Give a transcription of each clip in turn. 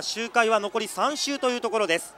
周回は残り3周というところです。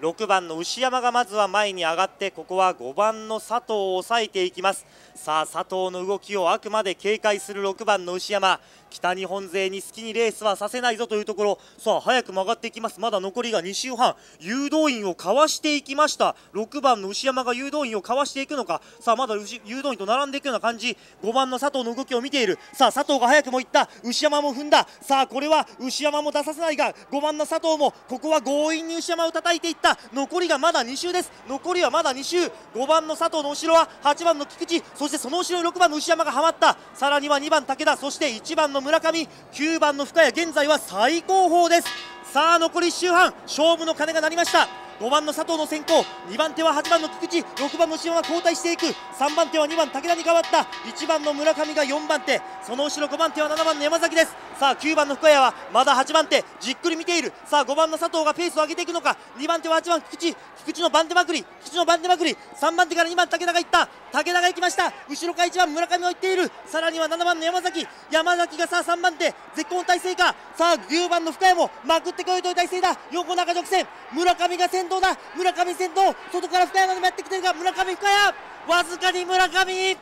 6番の牛山がまずは前に上がってここは5番の佐藤を抑えていきます。さあ佐藤の動きをあくまで警戒する6番の牛山。北日本勢に好きにレースはさせないぞというところ。さあ早く曲がっていきます。まだ残りが2周半。誘導員をかわしていきました。6番の牛山が誘導員をかわしていくのか。さあまだ誘導員と並んでいくような感じ。5番の佐藤の動きを見ている。さあ佐藤が早くもいった。牛山も踏んだ。さあこれは牛山も出させないが5番の佐藤もここは強引に牛山を叩いていった。残りがまだ2周です。残りはまだ2周。5番の佐藤の後ろは8番の菊池。そしてその後ろに6番の牛山がはまった。さらには2番武田。そして1番の村上。9番の深谷。現在は最高峰です。さあ残り1周半。勝負の鐘が鳴りました。5番の佐藤の先行。2番手は8番の菊池。6番の塩が交代していく。3番手は2番武田に変わった。1番の村上が4番手。その後ろ5番手は7番の山崎です。さあ9番の深谷はまだ8番手。じっくり見ている。さあ5番の佐藤がペースを上げていくのか。2番手は8番菊池。菊池の番手まくり。菊池の番手まくり。3番手から2番武田がいった。武田が行きました。後ろから1番村上を行っている。さらには7番の山崎。山崎がさあ3番手。絶好の体勢か。さあ9番の深谷もまくってこいという体勢だ。横中直線。村上が先先頭だ。村上先頭。外から深谷がやってきてるが村上深谷。わずかに村上。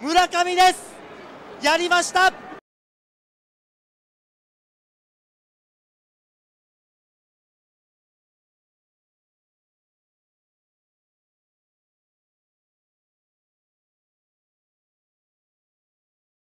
村上です。やりました。